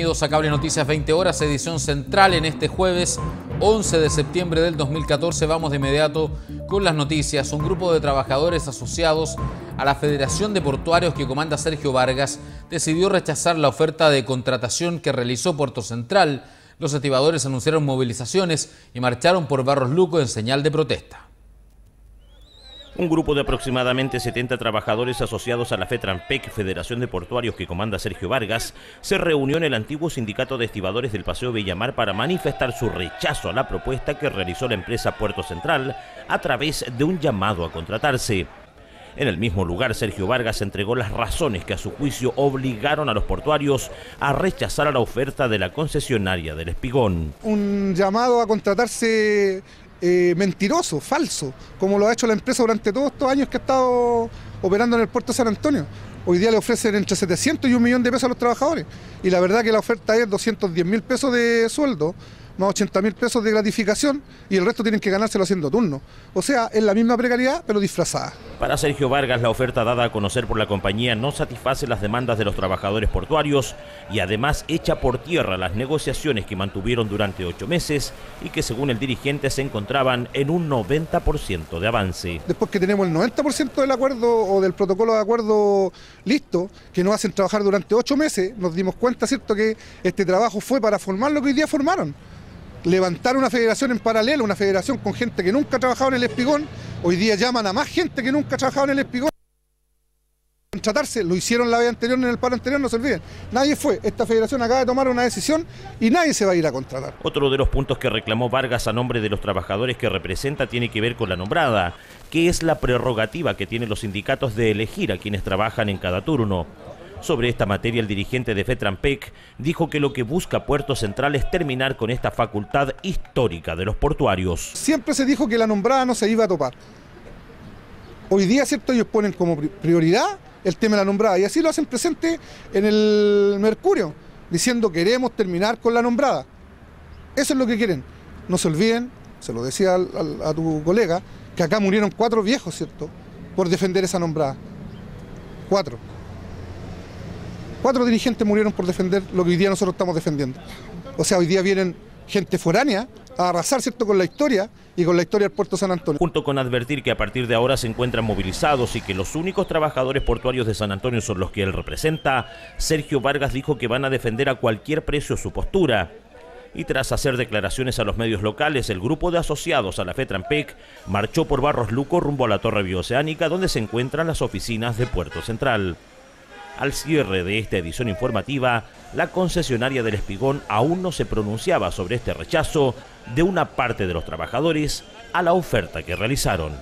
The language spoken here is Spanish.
Bienvenidos a Cable Noticias 20 horas, edición central en este jueves 11 de septiembre del 2014. Vamos de inmediato con las noticias. Un grupo de trabajadores asociados a la Federación de Portuarios que comanda Sergio Vargas decidió rechazar la oferta de contratación que realizó Puerto Central. Los activadores anunciaron movilizaciones y marcharon por Barros Luco en señal de protesta. Un grupo de aproximadamente 70 trabajadores asociados a la FETRANPEC, Federación de Portuarios que comanda Sergio Vargas, se reunió en el antiguo sindicato de estibadores del Paseo Villamar para manifestar su rechazo a la propuesta que realizó la empresa Puerto Central a través de un llamado a contratarse. En el mismo lugar, Sergio Vargas entregó las razones que a su juicio obligaron a los portuarios a rechazar a la oferta de la concesionaria del Espigón. Un llamado a contratarse eh, mentiroso, falso, como lo ha hecho la empresa durante todos estos años que ha estado operando en el puerto de San Antonio. Hoy día le ofrecen entre 700 y un millón de pesos a los trabajadores. Y la verdad que la oferta es 210 mil pesos de sueldo más 80 mil pesos de gratificación y el resto tienen que ganárselo haciendo turno. O sea, es la misma precariedad, pero disfrazada. Para Sergio Vargas, la oferta dada a conocer por la compañía no satisface las demandas de los trabajadores portuarios y además echa por tierra las negociaciones que mantuvieron durante ocho meses y que según el dirigente se encontraban en un 90% de avance. Después que tenemos el 90% del acuerdo o del protocolo de acuerdo listo, que nos hacen trabajar durante ocho meses, nos dimos cuenta, ¿cierto?, que este trabajo fue para formar lo que hoy día formaron levantar una federación en paralelo, una federación con gente que nunca ha trabajado en el espigón, hoy día llaman a más gente que nunca ha trabajado en el espigón. Contratarse, lo hicieron la vez anterior en el paro anterior, no se olviden. Nadie fue. Esta federación acaba de tomar una decisión y nadie se va a ir a contratar. Otro de los puntos que reclamó Vargas a nombre de los trabajadores que representa tiene que ver con la nombrada, que es la prerrogativa que tienen los sindicatos de elegir a quienes trabajan en cada turno. Sobre esta materia, el dirigente de FETRAMPEC dijo que lo que busca Puerto Central es terminar con esta facultad histórica de los portuarios. Siempre se dijo que la nombrada no se iba a topar. Hoy día, ¿cierto? Ellos ponen como prioridad el tema de la nombrada y así lo hacen presente en el Mercurio, diciendo queremos terminar con la nombrada. Eso es lo que quieren. No se olviden, se lo decía a tu colega, que acá murieron cuatro viejos, ¿cierto? Por defender esa nombrada. Cuatro. Cuatro dirigentes murieron por defender lo que hoy día nosotros estamos defendiendo. O sea, hoy día vienen gente foránea a arrasar ¿cierto? con la historia y con la historia del puerto San Antonio. Junto con advertir que a partir de ahora se encuentran movilizados y que los únicos trabajadores portuarios de San Antonio son los que él representa, Sergio Vargas dijo que van a defender a cualquier precio su postura. Y tras hacer declaraciones a los medios locales, el grupo de asociados a la FETRAMPEC marchó por Barros Luco rumbo a la Torre Bioceánica, donde se encuentran las oficinas de Puerto Central. Al cierre de esta edición informativa, la concesionaria del Espigón aún no se pronunciaba sobre este rechazo de una parte de los trabajadores a la oferta que realizaron.